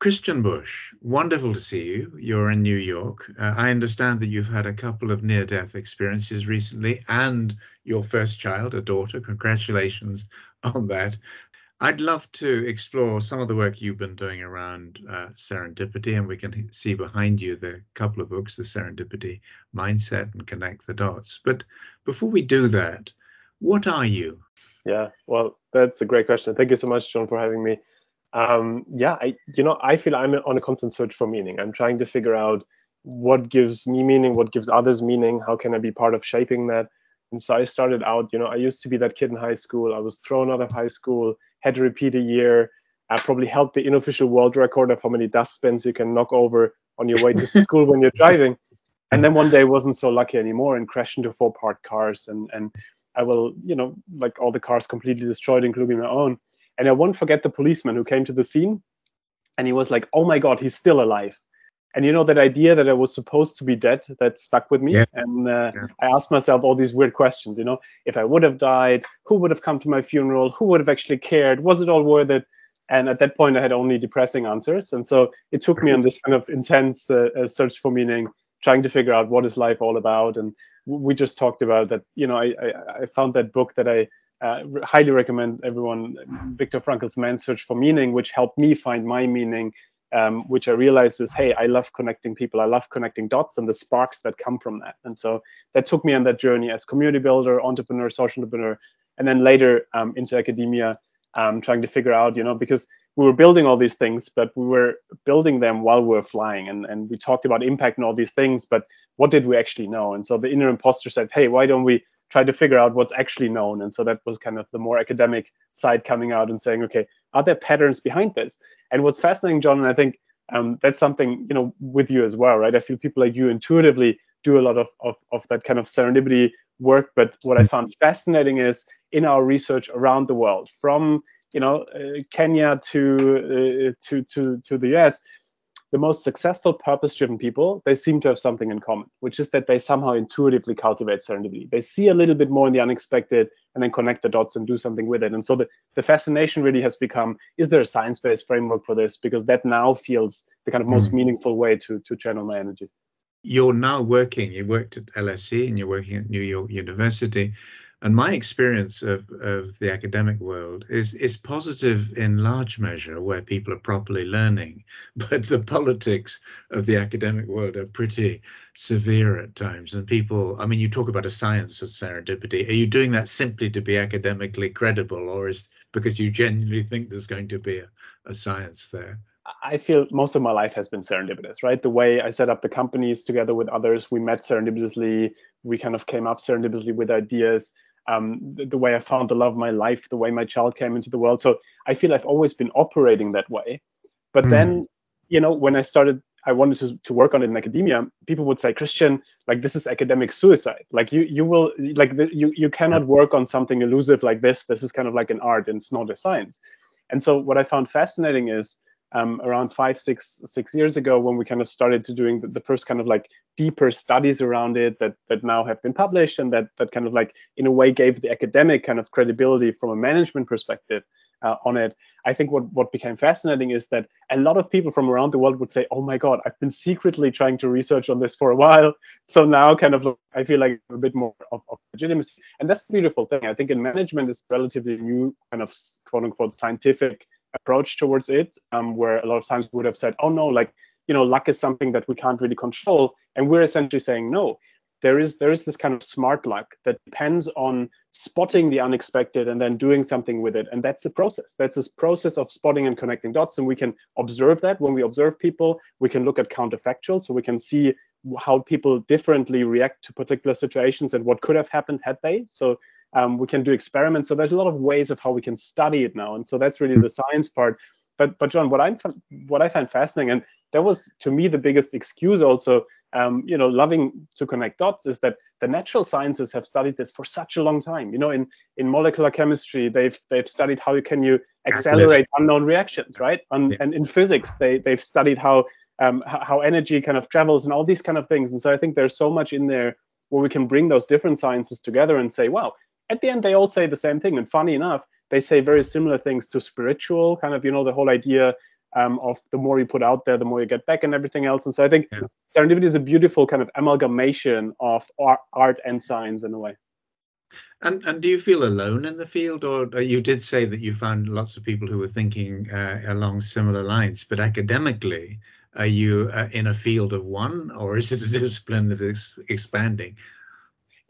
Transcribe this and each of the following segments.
Christian Busch, wonderful to see you. You're in New York. Uh, I understand that you've had a couple of near death experiences recently and your first child, a daughter. Congratulations on that. I'd love to explore some of the work you've been doing around uh, serendipity, and we can see behind you the couple of books, The Serendipity Mindset and Connect the Dots. But before we do that, what are you? Yeah, well, that's a great question. Thank you so much, John, for having me um, yeah, I you know I feel I'm on a constant search for meaning. I'm trying to figure out what gives me meaning, what gives others meaning, how can I be part of shaping that. And so I started out, you know, I used to be that kid in high school. I was thrown out of high school, had to repeat a year. I probably held the unofficial world record of how many dustbins you can knock over on your way to school when you're driving. And then one day I wasn't so lucky anymore and crashed into four parked cars. And and I will, you know, like all the cars completely destroyed, including my own. And I won't forget the policeman who came to the scene and he was like, oh my God, he's still alive. And you know, that idea that I was supposed to be dead, that stuck with me. Yeah. And uh, yeah. I asked myself all these weird questions, you know, if I would have died, who would have come to my funeral? Who would have actually cared? Was it all worth it? And at that point, I had only depressing answers. And so it took me on this kind of intense uh, uh, search for meaning, trying to figure out what is life all about. And we just talked about that, you know, I, I, I found that book that I uh, highly recommend everyone Viktor Frankl's Man's Search for Meaning, which helped me find my meaning, um, which I realized is, hey, I love connecting people, I love connecting dots and the sparks that come from that. And so that took me on that journey as community builder, entrepreneur, social entrepreneur, and then later um, into academia, um, trying to figure out, you know, because we were building all these things, but we were building them while we were flying. And, and we talked about impact and all these things, but what did we actually know? And so the inner imposter said, hey, why don't we try to figure out what's actually known. And so that was kind of the more academic side coming out and saying, okay, are there patterns behind this? And what's fascinating, John, and I think um, that's something you know with you as well, right? I feel people like you intuitively do a lot of, of, of that kind of serendipity work. But what I found fascinating is in our research around the world, from you know uh, Kenya to uh, to to to the US, the most successful purpose driven people they seem to have something in common which is that they somehow intuitively cultivate serendipity. They see a little bit more in the unexpected and then connect the dots and do something with it. And so the, the fascination really has become is there a science-based framework for this? Because that now feels the kind of most mm. meaningful way to to channel my energy. You're now working you worked at lse and you're working at new york university and my experience of, of the academic world is, is positive in large measure where people are properly learning. But the politics of the academic world are pretty severe at times. And people, I mean, you talk about a science of serendipity. Are you doing that simply to be academically credible, or is because you genuinely think there's going to be a, a science there? I feel most of my life has been serendipitous, right? The way I set up the companies together with others, we met serendipitously, we kind of came up serendipitously with ideas um, the, the, way I found the love of my life, the way my child came into the world. So I feel I've always been operating that way. But mm. then, you know, when I started, I wanted to, to work on it in academia. People would say, Christian, like this is academic suicide. Like you, you will, like the, you, you cannot work on something elusive like this. This is kind of like an art, and it's not a science. And so what I found fascinating is um, around five, six, six years ago when we kind of started to doing the, the, first kind of like deeper studies around it that that now have been published and that that kind of like in a way gave the academic kind of credibility from a management perspective uh, on it. I think what what became fascinating is that a lot of people from around the world would say, "Oh my God, I've been secretly trying to research on this for a while." So now, kind of, I feel like a bit more of, of legitimacy, and that's the beautiful thing. I think in management is relatively new kind of quote unquote scientific approach towards it, um, where a lot of times would have said, oh no, like, you know, luck is something that we can't really control. And we're essentially saying, no, there is there is this kind of smart luck that depends on spotting the unexpected and then doing something with it. And that's the process. That's this process of spotting and connecting dots and we can observe that. When we observe people we can look at counterfactual so we can see how people differently react to particular situations and what could have happened had they. So um, we can do experiments. So there's a lot of ways of how we can study it now, and so that's really the science part. But but John, what i'm what I find fascinating, and that was to me the biggest excuse also, um, you know, loving to connect dots, is that the natural sciences have studied this for such a long time. You know, in in molecular chemistry, they've they've studied how you can you accelerate unknown reactions, right? And, yeah. and in physics, they they've studied how um, how energy kind of travels and all these kind of things. And so I think there's so much in there where we can bring those different sciences together and say, wow, at the end they all say the same thing and funny enough they say very similar things to spiritual kind of you know the whole idea um, of the more you put out there, the more you get back and everything else. And so I think yeah. serendipity is a beautiful kind of amalgamation of art, art and science in a way. And, and do you feel alone in the field, or uh, you did say that you found lots of people who were thinking uh, along similar lines, but academically, are you uh, in a field of one, or is it a discipline that is expanding?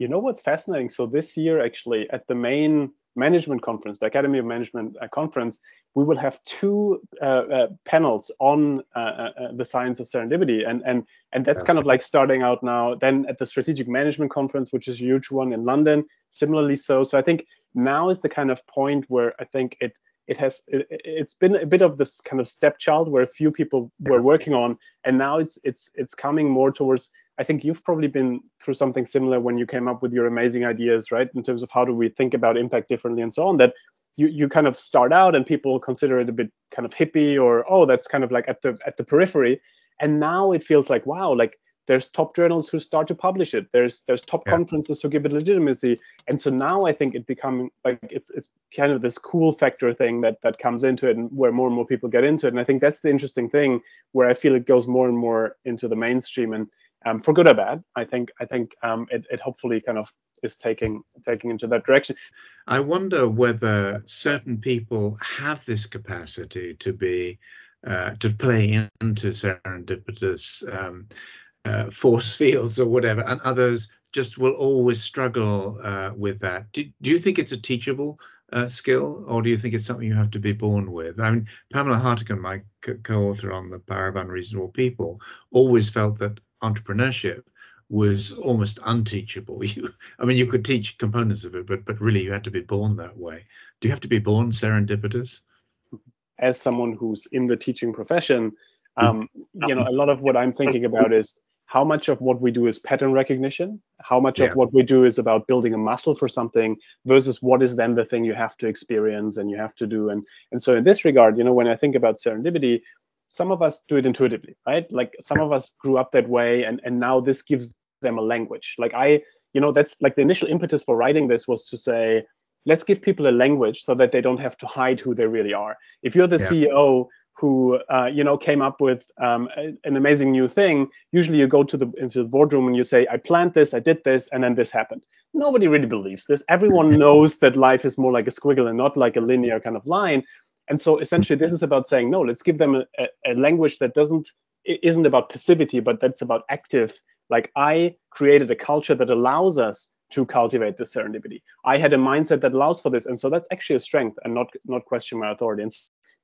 You know what's fascinating? So this year, actually, at the main management conference, the Academy of Management uh, conference, we will have two uh, uh, panels on uh, uh, the science of serendipity, and and and that's, kind of like starting out now. Then at the Strategic Management Conference, which is a huge one in London, similarly so. So I think now is the kind of point where I think it it has it, has been a bit of this kind of stepchild where a few people were working on, and now it's it's it's coming more towards I think you've probably been through something similar when you came up with your amazing ideas, right? In terms of how do we think about impact differently and so on. That you you kind of start out and people consider it a bit kind of hippie or oh that's kind of like at the at the periphery, and now it feels like wow like there's top journals who start to publish it there's there's top yeah. conferences who give it legitimacy and so now i think it becoming like it's it's kind of this cool factor thing that that comes into it and where more and more people get into it and i think that's the interesting thing where i feel it goes more and more into the mainstream and um, for good or bad. I think I think um, it, it hopefully kind of is taking taking into that direction. I wonder whether certain people have this capacity to be uh, to play into serendipitous um, uh, force fields or whatever, and others just will always struggle uh, with that. Do, do you think it's a teachable uh, skill, or do you think it's something you have to be born with? I mean, Pamela Hartigan, my co-author on the Power of Unreasonable People, always felt that entrepreneurship was almost unteachable. You, I mean, you could teach components of it, but but really you had to be born that way. Do you have to be born serendipitous? As someone who's in the teaching profession, um, you know, a lot of what I'm thinking about is how much of what we do is pattern recognition, how much yeah. of what we do is about building a muscle for something versus what is then the thing you have to experience and you have to do. And and so in this regard, you know, when I think about serendipity, some of us do it intuitively right like some of us grew up that way and and now this gives them a language like i you know that's like the initial impetus for writing this was to say let's give people a language so that they don't have to hide who they really are if you're the yeah. ceo who uh, you know came up with um, a, an amazing new thing usually you go to the into the boardroom and you say i planned this i did this and then this happened. Nobody really believes this. Everyone knows that life is more like a squiggle and not like a linear kind of line. And so essentially, this is about saying, no, let's give them a, a, language that doesn't isn't about passivity, but that's about active. Like I created a culture that allows us to cultivate this serendipity. I had a mindset that allows for this, and so that's actually a strength, and not not question my authority. And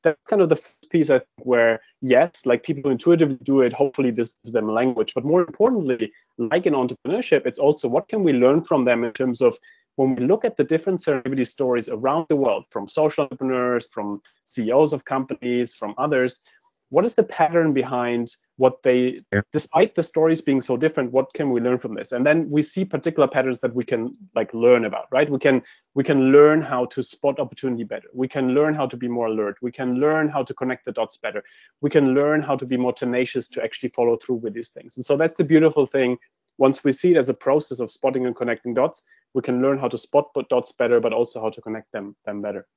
that's kind of the piece I think where yes, like people intuitively do it. Hopefully, this gives them language, but more importantly, like in entrepreneurship, it's also what can we learn from them in terms of when we look at the different serendipity stories around the world, from social entrepreneurs, from CEOs of companies, from others, what is the pattern behind what they, despite the stories being so different, what can we learn from this? And then we see particular patterns that we can like learn about, right? We can we can learn how to spot opportunity better. We can learn how to be more alert. We can learn how to connect the dots better. We can learn how to be more tenacious to actually follow through with these things. And so that's the beautiful thing once we see it as a process of spotting and connecting dots, we can learn how to spot dots better, but also how to connect them them better.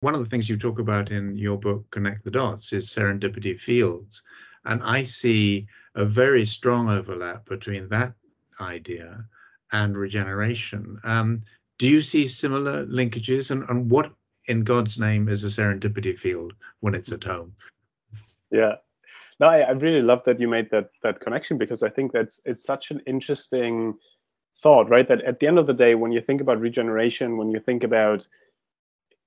One of the things you talk about in your book, Connect the Dots, is serendipity fields. And I see a very strong overlap between that idea and regeneration. Um, do you see similar linkages? And, and what, in God's name, is a serendipity field when it's at home? Yeah, no, I, I really love that you made that that connection because I think that's it's such an interesting thought, right? That at the end of the day, when you think about regeneration, when you think about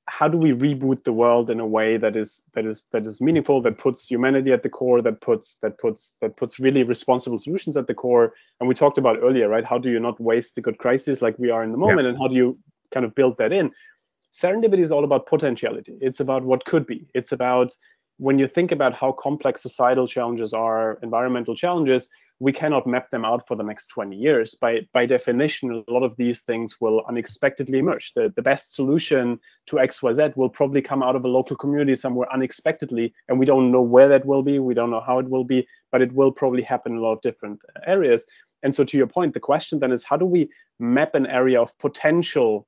how do we reboot the world in a way that is that is that is meaningful that puts humanity at the core that puts that puts that puts really responsible solutions at the core? And we talked about earlier right? How do you not waste a good crisis like we are in the moment yeah. and how do you kind of build that in? Serendipity is all about potentiality. It's about what could be. It's about when you think about how complex societal challenges are, environmental challenges, we cannot map them out for the next 20 years. By, by definition, a lot of these things will unexpectedly emerge. The, the best solution to XYZ will probably come out of a local community somewhere unexpectedly, and we don't know where that will be, we don't know how it will be, but it will probably happen in a lot of different areas. And so, to your point, the question then is how do we map an area of potential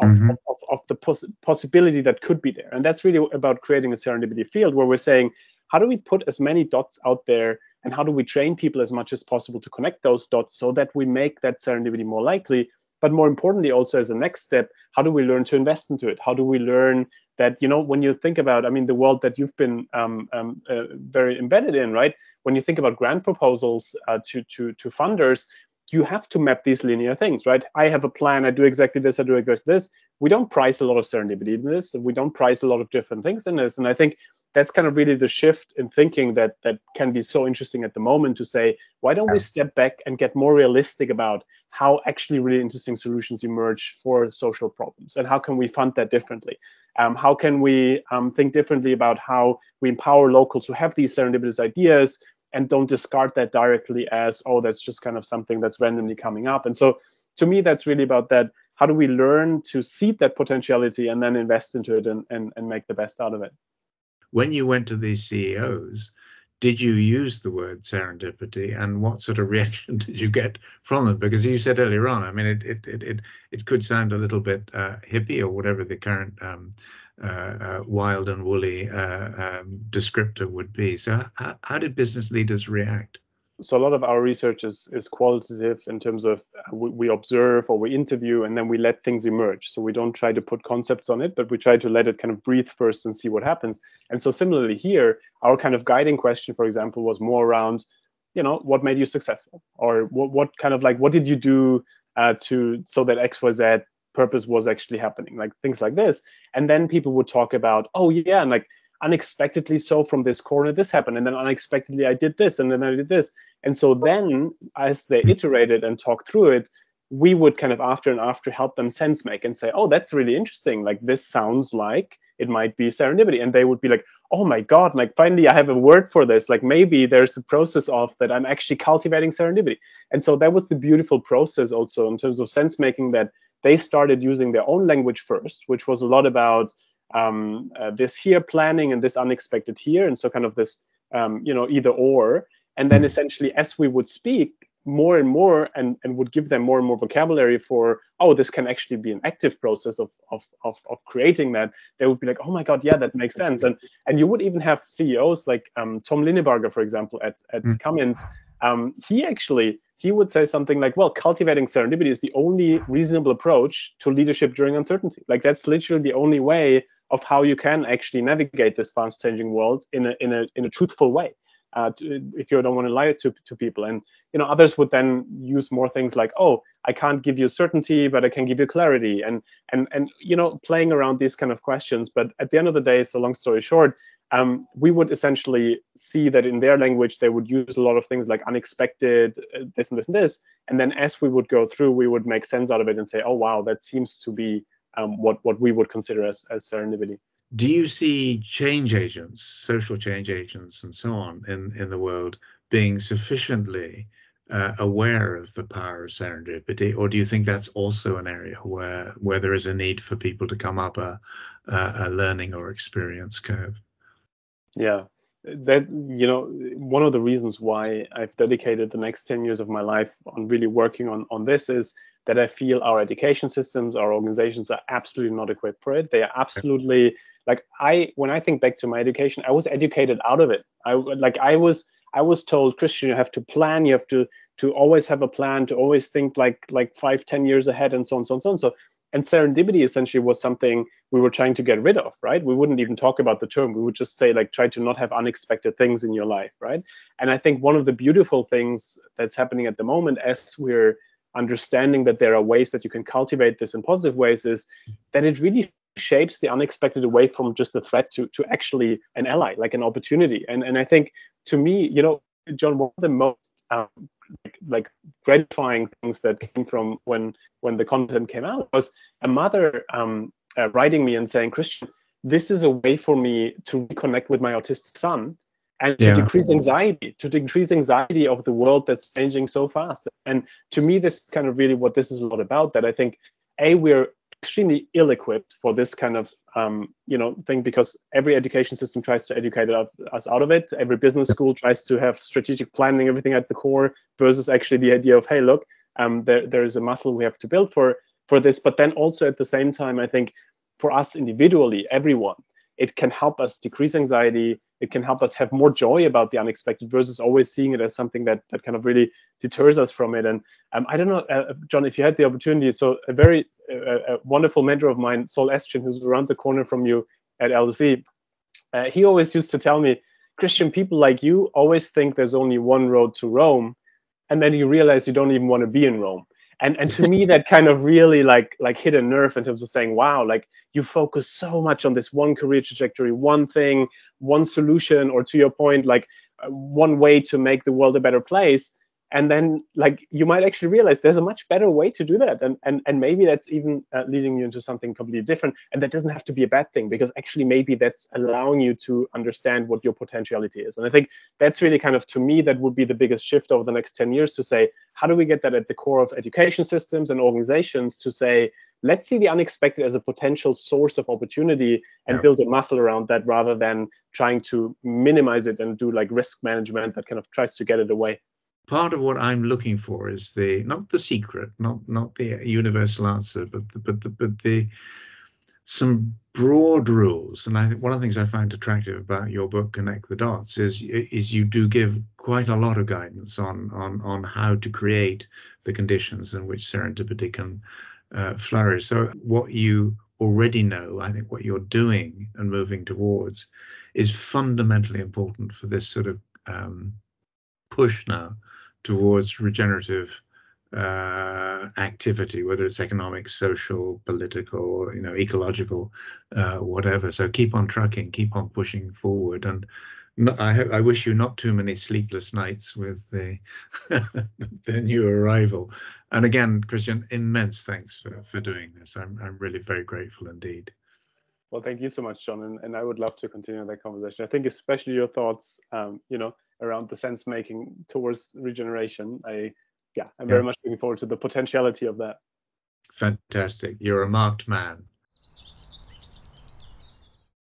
of, mm-hmm. of, of, the poss- possibility that could be there. And that's really about creating a serendipity field where we're saying, how do we put as many dots out there and how do we train people as much as possible to connect those dots so that we make that serendipity more likely but more importantly also as a next step how do we learn to invest into it? How do we learn that you know when you think about i mean the world that you've been um, um, uh, very embedded in right? When you think about grant proposals uh, to to to funders you have to map these linear things right? I have a plan i do exactly this i do exactly this. We don't price a lot of serendipity in this we don't price a lot of different things in this. And i think that's kind of really the shift in thinking that that can be so interesting at the moment to say why don't we step back and get more realistic about how actually really interesting solutions emerge for social problems? And how can we fund that differently? Um, how can we um, think differently about how we empower locals who have these serendipitous ideas and don't discard that directly as oh that's just kind of something that's randomly coming up. And so to me that's really about that how do we learn to seed that potentiality and then invest into it and, and, and make the best out of it? When you went to these ceos did you use the word serendipity and what sort of reaction did you get from them? Because you said earlier on i mean it it it it, it could sound a little bit uh, hippie or whatever the current um, wild and woolly uh, um, descriptor would be. So how, how did business leaders react? So a lot of our research is, is qualitative in terms of uh, we, we, observe or we interview and then we let things emerge. So we don't try to put concepts on it but we try to let it kind of breathe first and see what happens. And so similarly here our kind of guiding question for example was more around you know what made you successful? Or what, what kind of like what did you do uh, to so that xyz purpose was actually happening like things like this. And then people would talk about oh yeah and like unexpectedly so from this corner this happened and then unexpectedly i did this and then i did this. And so then as they iterated and talked through it we would kind of after and after help them sense make and say oh that's really interesting. Like this sounds like it might be serendipity. And they would be like oh my god like finally i have a word for this. Like maybe there's a process of that i'm actually cultivating serendipity. And so that was the beautiful process also in terms of sense making that they started using their own language first which was a lot about um, uh, this here planning and this unexpected here and so kind of this um, you know either or. And then essentially as we would speak more and more and, and would give them more and more vocabulary for oh this can actually be an active process of, of, of, of creating that they would be like oh my god yeah that makes sense. And and you would even have ceos like um, tom linebarger for example at, at mm. cummins. Um, he actually he would say something like, well, cultivating serendipity is the only reasonable approach to leadership during uncertainty. Like that's literally the only way of how you can actually navigate this fast changing world in a in a in a truthful way. Uh, to, if you don't want to lie to, to people and you know others would then use more things like oh i can't give you certainty but i can give you clarity and and and you know playing around these kind of questions but at the end of the day so long story short um, we would essentially see that in their language they would use a lot of things like unexpected uh, this and this and this. And then as we would go through we would make sense out of it and say oh wow that seems to be um, what what we would consider as, as serendipity. Do you see change agents social change agents and so on in in the world being sufficiently uh, aware of the power of serendipity, or do you think that's also an area where where there is a need for people to come up a, a, a learning or experience curve? Yeah, that you know one of the reasons why I've dedicated the next 10 years of my life on really working on on this is that I feel our education systems, our organizations are absolutely not equipped for it. They are absolutely like I when I think back to my education, I was educated out of it. I like I was I was told, Christian, you have to plan, you have to to always have a plan, to always think like like five, ten years ahead, and so on, so on, so on. So and serendipity essentially was something we were trying to get rid of right? We wouldn't even talk about the term. We would just say like try to not have unexpected things in your life right? And i think one of the beautiful things that's happening at the moment as we're understanding that there are ways that you can cultivate this in positive ways is that it really shapes the unexpected away from just a threat to to actually an ally like an opportunity. And and i think to me you know john one of the most um, like, like gratifying things that came from when when the content came out was a mother um, uh, writing me and saying, Christian, this is a way for me to reconnect with my autistic son and to yeah. decrease anxiety, to decrease anxiety of the world that's changing so fast. And to me, this is kind of really what this is a lot about. That I think, a we're extremely ill-equipped for this kind of um, you know thing because every education system tries to educate us out of it. Every business school tries to have strategic planning, everything at the core, versus actually the idea of hey, look, um, there there is a muscle we have to build for for this. But then also at the same time, I think for us individually, everyone, it can help us decrease anxiety. It can help us have more joy about the unexpected versus always seeing it as something that that kind of really deters us from it. And um, i don't know uh, john if you had the opportunity so a very uh, a wonderful mentor of mine saul estrin who's around the corner from you at lse uh, he always used to tell me christian people like you always think there's only one road to rome and then you realize you don't even want to be in rome and and to me that kind of really like like hit a nerve in terms of saying wow like you focus so much on this one career trajectory one thing one solution or to your point like uh, one way to make the world a better place and then like you might actually realize there's a much better way to do that and and, and maybe that's even uh, leading you into something completely different. And that doesn't have to be a bad thing because actually maybe that's allowing you to understand what your potentiality is. And i think that's really kind of to me that would be the biggest shift over the next 10 years to say how do we get that at the core of education systems and organizations to say let's see the unexpected as a potential source of opportunity and yeah. build a muscle around that rather than trying to minimize it and do like risk management that kind of tries to get it away part of what I'm looking for is the not the secret, not not the universal answer, but the, but the, but the some broad rules. And I think one of the things I find attractive about your book, Connect the Dots, is is you do give quite a lot of guidance on on on how to create the conditions in which serendipity can uh, flourish. So what you already know, I think what you're doing and moving towards, is fundamentally important for this sort of um, push now towards regenerative uh, activity, whether it's economic, social, political, you know, ecological, uh, whatever. So keep on trucking, keep on pushing forward, and I, I wish you not too many sleepless nights with the the new arrival. And again, Christian, immense thanks for, for doing this. I'm I'm really very grateful indeed. Well, thank you so much, John, and, and I would love to continue that conversation. I think especially your thoughts, um, you know, around the sense making towards regeneration. I, yeah, I'm yeah. very much looking forward to the potentiality of that. Fantastic. You're a marked man.